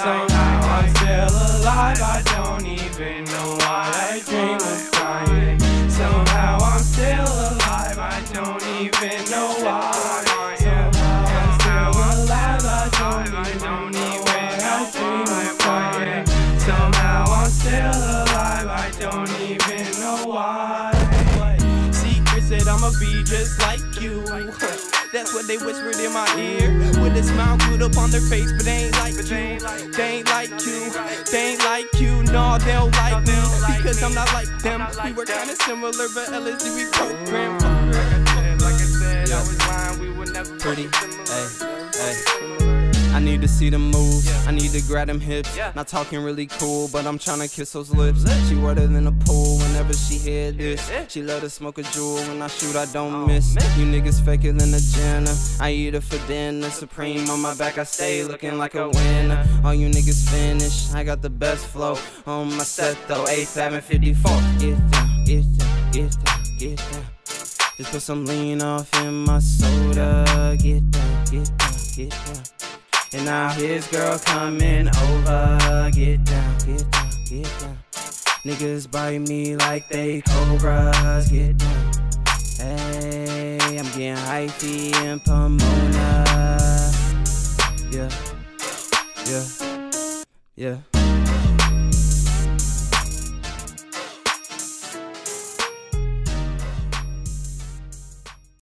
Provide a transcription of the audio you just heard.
Somehow I'm still alive, I don't even know why I dream of dying. Somehow I'm still alive, I don't even know why. Somehow I'm still alive, I don't even know why I dream of dying. Somehow I'm still alive, I don't even know why. Secret said I'ma be just like you. That's what they whispered in my ear. With a smile glued up on their face, but they ain't like you. They ain't like you. They ain't like you. No, they don't like me because I'm not like them. We were kinda similar, but LSD we programmed. Like I said, I was lying, we would never Pretty, hey, hey. I need to see them move. I need to grab them hips. Not talking really cool, but I'm trying to kiss those lips. She wetter than a pool whenever she hear this. She love to smoke a jewel. When I shoot, I don't oh, miss. You niggas faker than a Jenna. I eat her for dinner. Supreme on my back, I stay looking like a winner. All you niggas finished. I got the best flow on my set though. 8th Avenue 54. Get down, get down, get down, get down. Just put some lean off in my soda. Get down, get down, get down. And now his girl coming over. Get down, get down, get down. Niggas bite me like they cobras. Get down. Hey, I'm getting hyphy in Pomona. Yeah, yeah, yeah.